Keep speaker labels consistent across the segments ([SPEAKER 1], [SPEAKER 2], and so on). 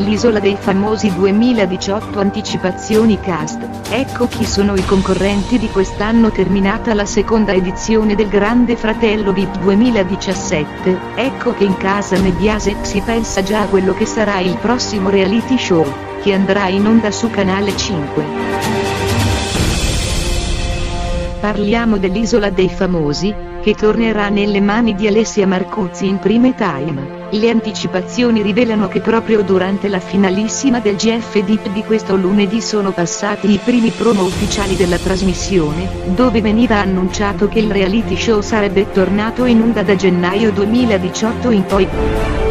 [SPEAKER 1] dell'Isola dei Famosi 2018 Anticipazioni Cast, ecco chi sono i concorrenti di quest'anno terminata la seconda edizione del Grande Fratello VIP 2017, ecco che in casa Mediaset si pensa già a quello che sarà il prossimo reality show, che andrà in onda su Canale 5. Parliamo dell'Isola dei Famosi, che tornerà nelle mani di Alessia Marcuzzi in prime time. Le anticipazioni rivelano che proprio durante la finalissima del GF Deep di questo lunedì sono passati i primi promo ufficiali della trasmissione, dove veniva annunciato che il reality show sarebbe tornato in onda da gennaio 2018 in poi.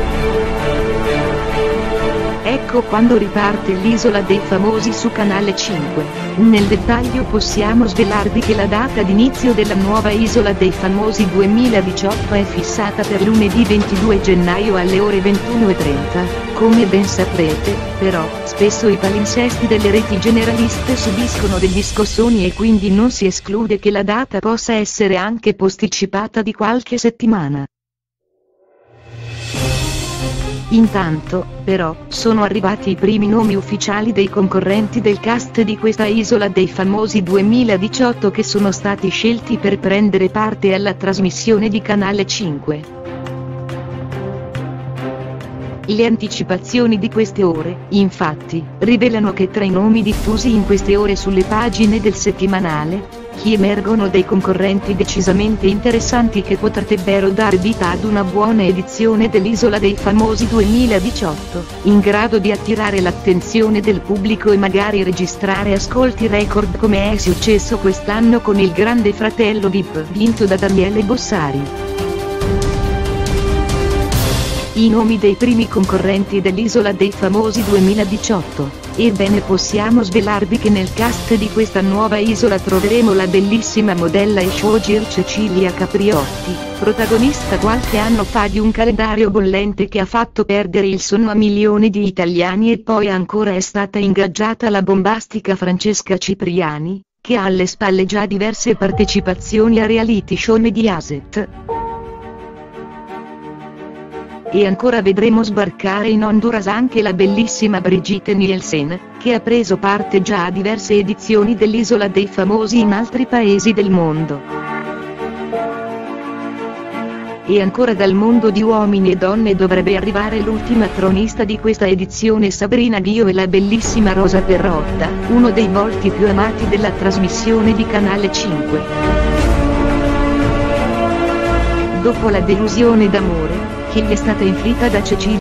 [SPEAKER 1] Ecco quando riparte l'isola dei famosi su Canale 5. Nel dettaglio possiamo svelarvi che la data d'inizio della nuova Isola dei Famosi 2018 è fissata per lunedì 22 gennaio alle ore 21.30. Come ben saprete, però, spesso i palinsesti delle reti generaliste subiscono degli scossoni e quindi non si esclude che la data possa essere anche posticipata di qualche settimana. Intanto, però, sono arrivati i primi nomi ufficiali dei concorrenti del cast di questa Isola dei Famosi 2018 che sono stati scelti per prendere parte alla trasmissione di Canale 5. Le anticipazioni di queste ore, infatti, rivelano che tra i nomi diffusi in queste ore sulle pagine del settimanale, chi emergono dei concorrenti decisamente interessanti che potrebbero dar vita ad una buona edizione dell'Isola dei Famosi 2018, in grado di attirare l'attenzione del pubblico e magari registrare ascolti record come è successo quest'anno con il Grande Fratello VIP vinto da Daniele Bossari. I nomi dei primi concorrenti dell'Isola dei Famosi 2018. Ebbene possiamo svelarvi che nel cast di questa nuova isola troveremo la bellissima modella e showgirl Cecilia Capriotti, protagonista qualche anno fa di un calendario bollente che ha fatto perdere il sonno a milioni di italiani e poi ancora è stata ingaggiata la bombastica Francesca Cipriani, che ha alle spalle già diverse partecipazioni a reality show Mediaset. E ancora vedremo sbarcare in Honduras anche la bellissima Brigitte Nielsen, che ha preso parte già a diverse edizioni dell'Isola dei Famosi in altri paesi del mondo. E ancora dal mondo di uomini e donne dovrebbe arrivare l'ultima tronista di questa edizione Sabrina Ghio e la bellissima Rosa Perrotta, uno dei volti più amati della trasmissione di Canale 5. Dopo la delusione d'amore, che gli è stata inflitta da Cecilia